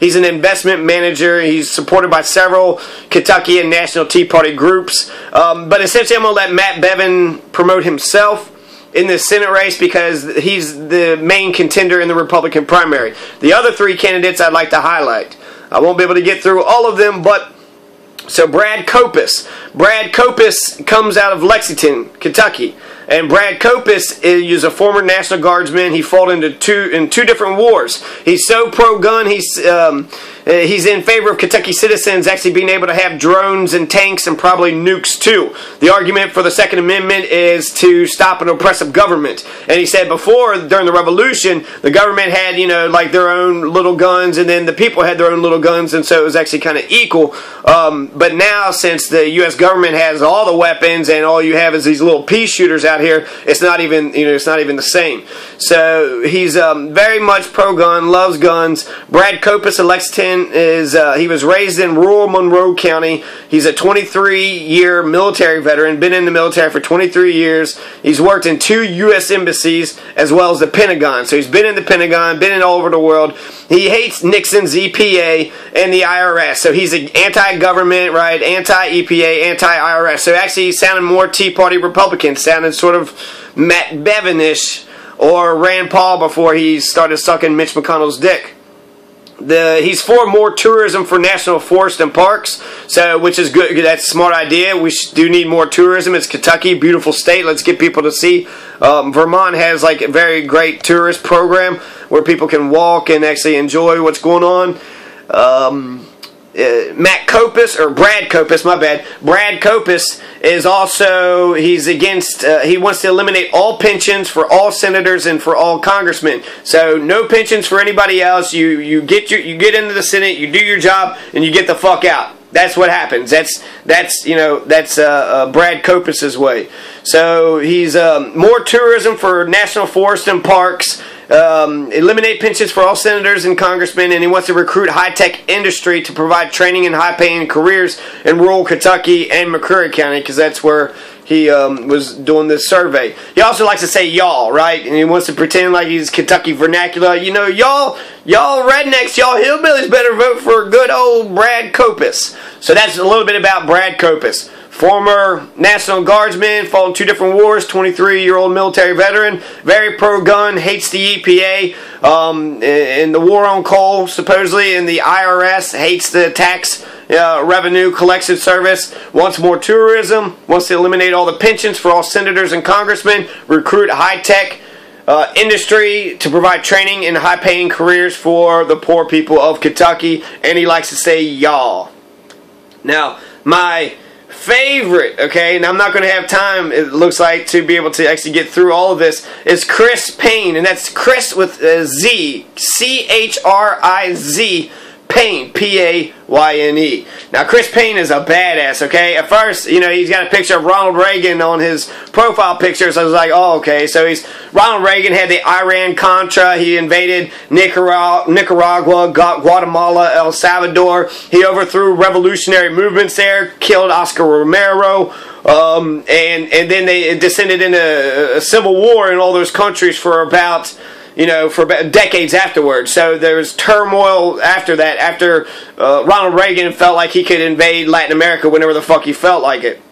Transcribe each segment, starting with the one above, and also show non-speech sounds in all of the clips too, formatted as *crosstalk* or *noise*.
He's an investment manager. He's supported by several Kentucky and National Tea Party groups. Um, but essentially, I'm going to let Matt Bevin promote himself in the Senate race because he's the main contender in the Republican primary. The other three candidates I'd like to highlight. I won't be able to get through all of them, but so Brad Copas. Brad Copas comes out of Lexington, Kentucky. And Brad Copas is a former National Guardsman. He fought into two in two different wars. He's so pro-gun. He's um, he's in favor of Kentucky citizens actually being able to have drones and tanks and probably nukes too. The argument for the Second Amendment is to stop an oppressive government. And he said before, during the Revolution, the government had, you know, like their own little guns and then the people had their own little guns and so it was actually kind of equal. Um, but now, since the U.S. government has all the weapons and all you have is these little pea shooters out here, it's not even, you know, it's not even the same. So he's um, very much pro-gun, loves guns. Brad Copas of Lexington is uh, he was raised in rural Monroe County. He's a 23 year military veteran, been in the military for 23 years. He's worked in two U.S. embassies as well as the Pentagon. So he's been in the Pentagon, been in all over the world. He hates Nixon's EPA and the IRS. So he's an anti-government, right? Anti-EPA, anti-IRS. So actually, he sounded more Tea Party Republican, sounded sort of Matt Bevinish or Rand Paul before he started sucking Mitch McConnell's dick the he's for more tourism for national forests and parks so which is good that's a smart idea. We do need more tourism. It's kentucky beautiful state. Let's get people to see um, vermont has like a very great tourist program where people can walk and actually enjoy what's going on. Um, uh, Matt Copas or Brad Copas, my bad. Brad Copas is also he's against. Uh, he wants to eliminate all pensions for all senators and for all congressmen. So no pensions for anybody else. You you get your you get into the Senate, you do your job, and you get the fuck out. That's what happens. That's that's you know that's uh, uh, Brad Copas's way. So he's um, more tourism for national forests and parks um, eliminate pensions for all senators and congressmen, and he wants to recruit high tech industry to provide training and high paying careers in rural Kentucky and McCreary County because that's where he um, was doing this survey. He also likes to say y'all, right? And he wants to pretend like he's Kentucky vernacular. You know, y'all, y'all rednecks, y'all hillbillies better vote for good old Brad Copas. So that's a little bit about Brad Copas. Former National Guardsman, fought in two different wars, 23 year old military veteran, very pro gun, hates the EPA, um, in the war on coal, supposedly, and the IRS hates the tax uh, revenue collection service, wants more tourism, wants to eliminate all the pensions for all senators and congressmen, recruit high tech. Uh, industry to provide training and high paying careers for the poor people of Kentucky, and he likes to say y'all. Now, my favorite, okay, and I'm not going to have time, it looks like, to be able to actually get through all of this, is Chris Payne, and that's Chris with a Z, C Payne, P A Y N E. Now, Chris Payne is a badass, okay? At first, you know, he's got a picture of Ronald Reagan on his profile picture, so I was like, oh, okay. So he's Ronald Reagan had the Iran Contra, he invaded Nicaragua, Nicaragua, Guatemala, El Salvador. He overthrew revolutionary movements there, killed Oscar Romero. Um, and and then they descended into a civil war in all those countries for about you know, for decades afterwards. So there was turmoil after that, after uh, Ronald Reagan felt like he could invade Latin America whenever the fuck he felt like it.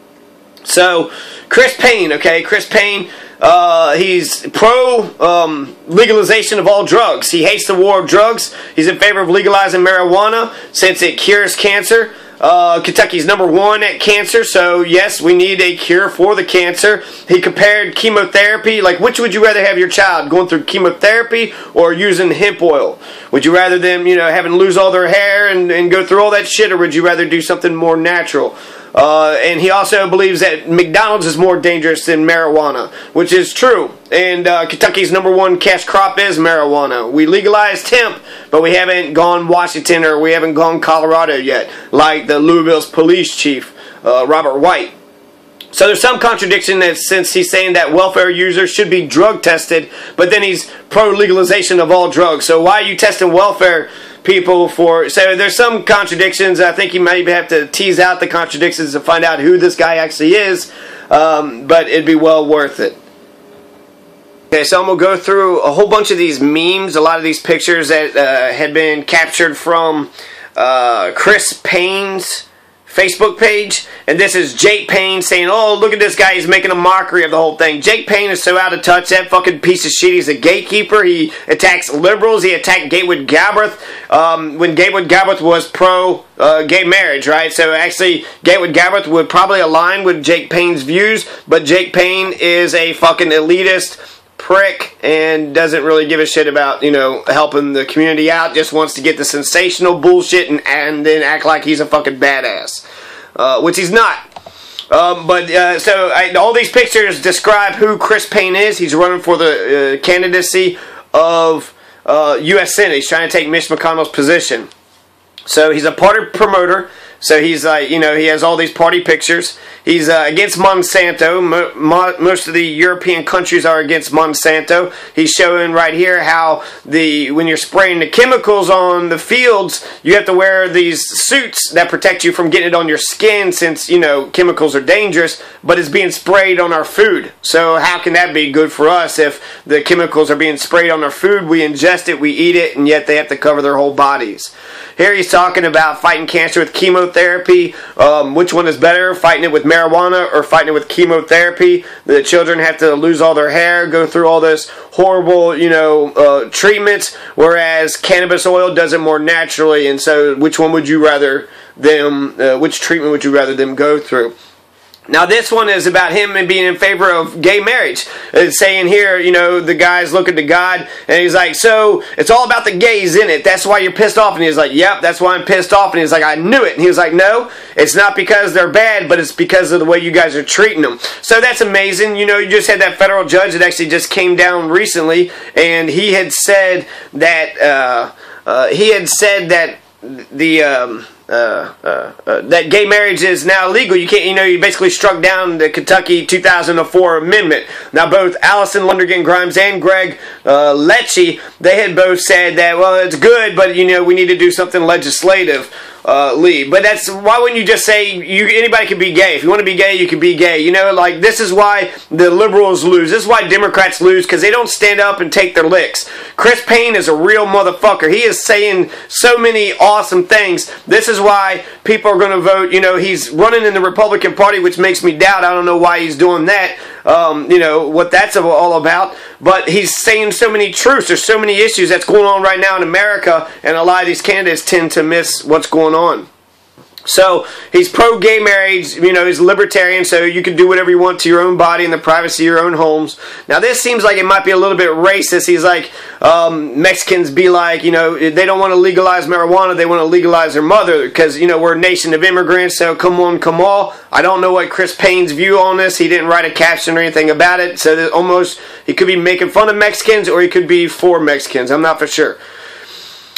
So, Chris Payne, okay, Chris Payne, uh, he's pro um, legalization of all drugs. He hates the war of drugs. He's in favor of legalizing marijuana since it cures cancer. Uh, Kentucky's number one at cancer, so yes, we need a cure for the cancer. He compared chemotherapy, like which would you rather have your child going through chemotherapy or using hemp oil? Would you rather them, you know, having lose all their hair and, and go through all that shit, or would you rather do something more natural? Uh, and he also believes that McDonald's is more dangerous than marijuana, which is true. And uh, Kentucky's number one cash crop is marijuana. We legalized hemp, but we haven't gone Washington or we haven't gone Colorado yet, like the Louisville's police chief, uh, Robert White. So there's some contradiction that since he's saying that welfare users should be drug tested, but then he's pro legalization of all drugs. So why are you testing welfare people for. So there's some contradictions. I think you might have to tease out the contradictions to find out who this guy actually is, um, but it'd be well worth it. Okay, so I'm gonna go through a whole bunch of these memes, a lot of these pictures that uh, had been captured from uh, Chris Payne's Facebook page, and this is Jake Payne saying, "Oh, look at this guy! He's making a mockery of the whole thing." Jake Payne is so out of touch. That fucking piece of shit. He's a gatekeeper. He attacks liberals. He attacked Gatewood Galbraith um, when Gatewood Galbraith was pro uh, gay marriage, right? So actually, Gatewood Galbraith would probably align with Jake Payne's views, but Jake Payne is a fucking elitist prick and doesn't really give a shit about you know helping the community out. Just wants to get the sensational bullshit and and then act like he's a fucking badass, uh, which he's not. Um, but uh, so I, all these pictures describe who Chris Payne is. He's running for the uh, candidacy of U.S. Uh, Senate. He's trying to take Mitch McConnell's position. So he's a party promoter. So he's like, you know, he has all these party pictures. He's uh, against Monsanto. Mo mo most of the European countries are against Monsanto. He's showing right here how the when you're spraying the chemicals on the fields, you have to wear these suits that protect you from getting it on your skin, since you know chemicals are dangerous. But it's being sprayed on our food. So how can that be good for us if the chemicals are being sprayed on our food? We ingest it, we eat it, and yet they have to cover their whole bodies. Here he's talking about fighting cancer with chemotherapy. Um, which one is better, fighting it with marijuana or fighting it with chemotherapy? The children have to lose all their hair, go through all this horrible, you know, uh, treatments, whereas cannabis oil does it more naturally. And so, which one would you rather them? Uh, which treatment would you rather them go through? Now this one is about him and being in favor of gay marriage. It's saying here, you know, the guy's looking to God and he's like, so it's all about the gays in it. That's why you're pissed off. And he's like, yep, that's why I'm pissed off. And he's like, I knew it. And he was like, no, it's not because they're bad, but it's because of the way you guys are treating them. So that's amazing. You know, you just had that federal judge that actually just came down recently and he had said that, uh, uh, he had said that the, um, uh, uh, uh, that gay marriage is now legal. You can't, you know, you basically struck down the Kentucky 2004 amendment. Now, both Allison Lundergan Grimes and Greg uh, Lecce, they had both said that, well, it's good, but, you know, we need to do something legislative uh. But that's why wouldn't you just say you anybody can be gay? If you want to be gay, you can be gay. You know, like this is why the liberals lose. This is why Democrats lose because they don't stand up and take their licks. Chris Payne is a real motherfucker. He is saying so many awesome things. This is why people are going to vote. You know, he's running in the Republican Party, which makes me doubt. I don't know why he's doing that um, you know, what that's all about. But he's saying so many truths. There's so many issues that's going on right now in America, and a lot of these candidates tend to miss what's going on. So he's pro gay marriage, you know, he's libertarian, so you can do whatever you want to your own body in the privacy of your own homes. Now, this seems like it might be a little bit racist. He's like, um, Mexicans be like, you know, they don't want to legalize marijuana, they want to legalize their mother because, you know, we're a nation of immigrants, so come on, come all. I don't know what Chris Payne's view on this. He didn't write a caption or anything about it, so almost he could be making fun of Mexicans or he could be for Mexicans. I'm not for sure.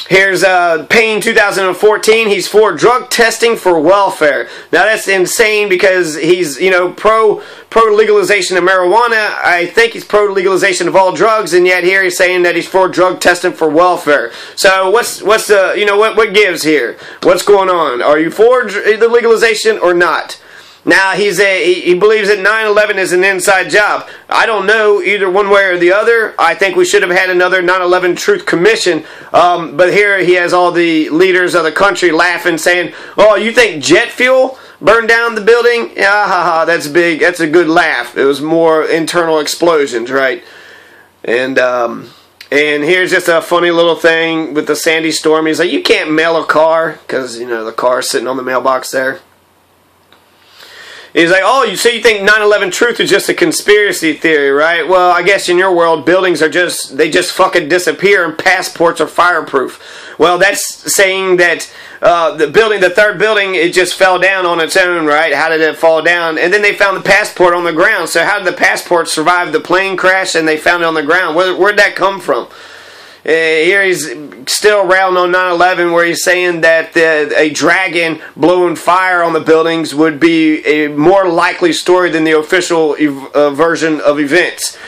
Here's uh, Payne 2014. He's for drug testing for welfare. Now that's insane because he's you know pro pro legalization of marijuana. I think he's pro legalization of all drugs, and yet here he's saying that he's for drug testing for welfare. So what's what's the you know what what gives here? What's going on? Are you for the legalization or not? Now he's a he, believes that 9/11 is an inside job. I don't know either one way or the other. I think we should have had another 9/11 Truth Commission. Um, but here he has all the leaders of the country laughing, saying, "Oh, you think jet fuel?" burned down the building? Yeah, ha, ha, that's big. That's a good laugh. It was more internal explosions, right? And um, and here's just a funny little thing with the Sandy storm. He's like, you can't mail a car because you know the car's sitting on the mailbox there. He's like, oh, you so you think 9/11 truth is just a conspiracy theory, right? Well, I guess in your world, buildings are just they just fucking disappear, and passports are fireproof. Well, that's saying that uh, the building, the third building, it just fell down on its own, right? How did it fall down? And then they found the passport on the ground. So how did the passport survive the plane crash? And they found it on the ground. Where, where'd that come from? Uh, here he's still around on 9-11 where he's saying that the, a dragon blowing fire on the buildings would be a more likely story than the official ev- uh, version of events.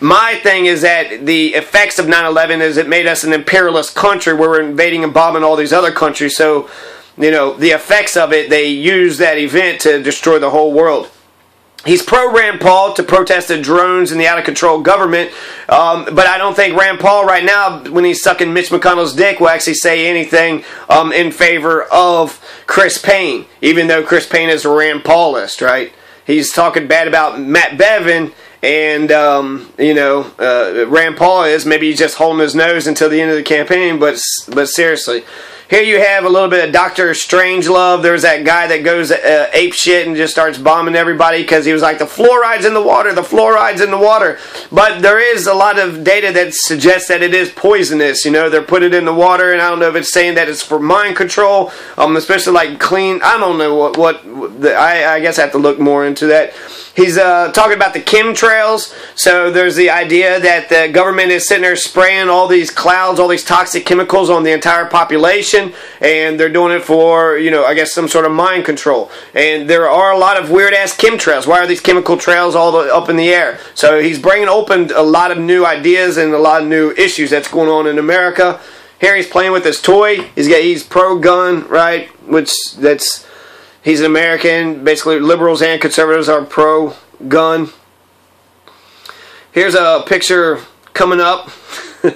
My thing is that the effects of 9-11 is it made us an imperialist country where we're invading and bombing all these other countries. So, you know, the effects of it, they use that event to destroy the whole world. He's pro Rand Paul to protest the drones and the out of control government, um, but I don't think Rand Paul right now, when he's sucking Mitch McConnell's dick, will actually say anything um, in favor of Chris Payne, even though Chris Payne is a Rand Paulist, right? He's talking bad about Matt Bevin, and um, you know uh, Rand Paul is maybe he's just holding his nose until the end of the campaign, but but seriously. Here you have a little bit of Doctor Strangelove. There's that guy that goes uh, ape shit and just starts bombing everybody because he was like, the fluoride's in the water, the fluoride's in the water. But there is a lot of data that suggests that it is poisonous. You know, they're putting it in the water, and I don't know if it's saying that it's for mind control, um, especially like clean. I don't know what, what the, I, I guess I have to look more into that. He's uh, talking about the chemtrails. So there's the idea that the government is sitting there spraying all these clouds, all these toxic chemicals on the entire population, and they're doing it for, you know, I guess some sort of mind control. And there are a lot of weird ass chemtrails. Why are these chemical trails all the, up in the air? So he's bringing open a lot of new ideas and a lot of new issues that's going on in America. Harry's playing with his toy. He's got he's pro gun, right? Which that's He's an American. Basically, liberals and conservatives are pro gun. Here's a picture coming up. *laughs*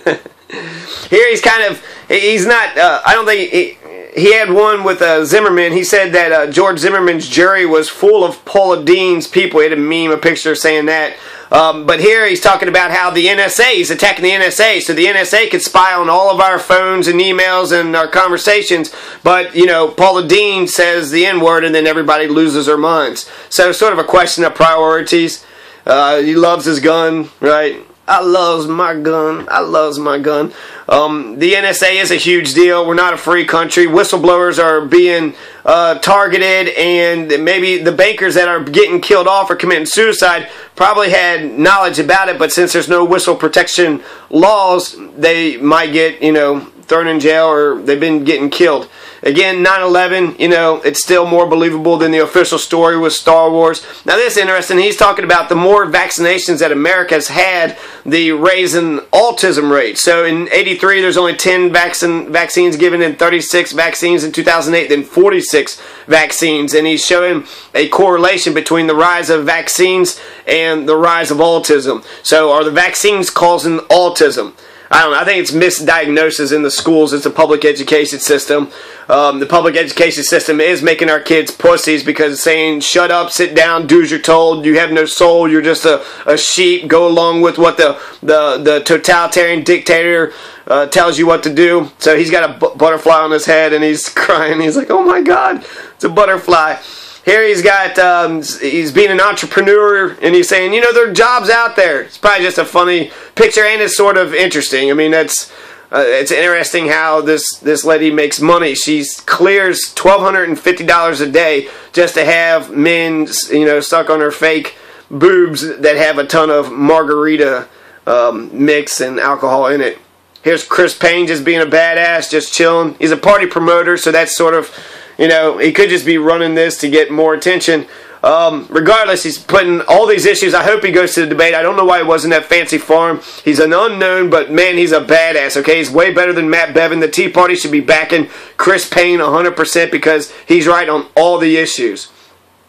Here he's kind of, he's not, uh, I don't think, he, he had one with uh, Zimmerman. He said that uh, George Zimmerman's jury was full of Paula Deen's people. He had a meme, a picture saying that. Um, but here he's talking about how the NSA is attacking the NSA, so the NSA could spy on all of our phones and emails and our conversations. But you know, Paula Deen says the N word, and then everybody loses their minds. So it's sort of a question of priorities. Uh, he loves his gun, right? I loves my gun. I loves my gun. Um, the NSA is a huge deal. We're not a free country. Whistleblowers are being uh, targeted, and maybe the bankers that are getting killed off or committing suicide probably had knowledge about it. But since there's no whistle protection laws, they might get you know thrown in jail or they've been getting killed. Again, 9 11, you know, it's still more believable than the official story with Star Wars. Now, this is interesting. He's talking about the more vaccinations that America has had, the raising autism rate. So in 83, there's only 10 vaccine, vaccines given and 36 vaccines in 2008, then 46 vaccines. And he's showing a correlation between the rise of vaccines and the rise of autism. So, are the vaccines causing autism? I don't know. I think it's misdiagnosis in the schools. It's a public education system. Um, the public education system is making our kids pussies because it's saying, shut up, sit down, do as you're told. You have no soul. You're just a, a sheep. Go along with what the, the, the totalitarian dictator uh, tells you what to do. So he's got a butterfly on his head and he's *laughs* crying. He's like, oh my God, it's a butterfly. Here he's got um, he's being an entrepreneur and he's saying, you know, there are jobs out there. It's probably just a funny picture and it's sort of interesting. I mean, that's uh, it's interesting how this this lady makes money. She clears twelve hundred and fifty dollars a day just to have men, you know, stuck on her fake boobs that have a ton of margarita um, mix and alcohol in it. Here's Chris Payne just being a badass, just chilling. He's a party promoter, so that's sort of you know, he could just be running this to get more attention. Um, regardless, he's putting all these issues. I hope he goes to the debate. I don't know why he wasn't at Fancy Farm. He's an unknown, but man, he's a badass. Okay, he's way better than Matt Bevin. The Tea Party should be backing Chris Payne 100% because he's right on all the issues.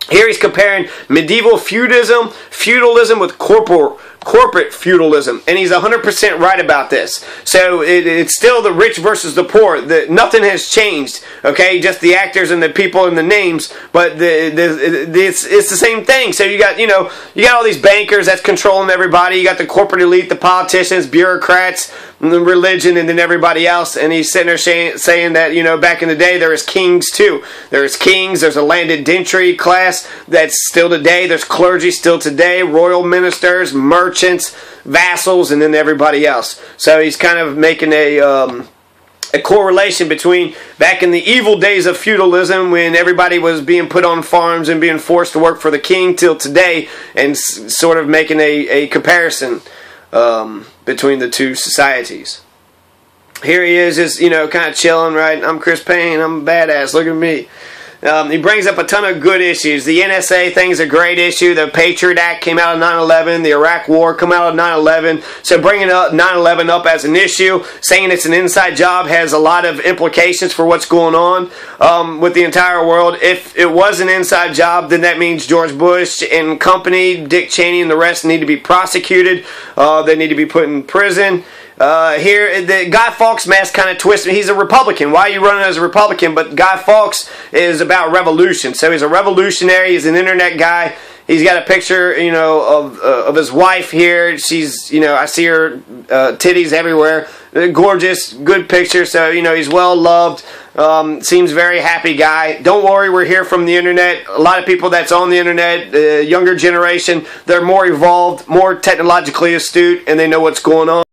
Here he's comparing medieval feudalism, feudalism with corporal corporate feudalism, and he's 100% right about this. So it, it's still the rich versus the poor. The, nothing has changed, okay? Just the actors and the people and the names, but the, the, the, it's, it's the same thing. So you got, you know, you got all these bankers that's controlling everybody. You got the corporate elite, the politicians, bureaucrats, religion, and then everybody else. And he's sitting there saying, saying that, you know, back in the day, there was kings too. There's kings, there's a landed gentry class that's still today, there's clergy still today, royal ministers, merchants vassals, and then everybody else. So he's kind of making a um, a correlation between back in the evil days of feudalism when everybody was being put on farms and being forced to work for the king till today, and sort of making a, a comparison um, between the two societies. Here he is, just you know, kind of chilling, right? I'm Chris Payne. I'm a badass. Look at me. Um, he brings up a ton of good issues. The NSA thing is a great issue. The Patriot Act came out of 9/11. The Iraq War came out of 9/11. So bringing up 9/11 up as an issue, saying it's an inside job, has a lot of implications for what's going on um, with the entire world. If it was an inside job, then that means George Bush and company, Dick Cheney, and the rest need to be prosecuted. Uh, they need to be put in prison. Uh, here, the Guy Fawkes mask kind of twisted. He's a Republican. Why are you running as a Republican? But Guy Fawkes is about revolution. So he's a revolutionary. He's an internet guy. He's got a picture, you know, of uh, of his wife here. She's, you know, I see her uh, titties everywhere. Gorgeous, good picture. So you know, he's well loved. Um, seems very happy guy. Don't worry, we're here from the internet. A lot of people that's on the internet, the younger generation, they're more evolved, more technologically astute, and they know what's going on.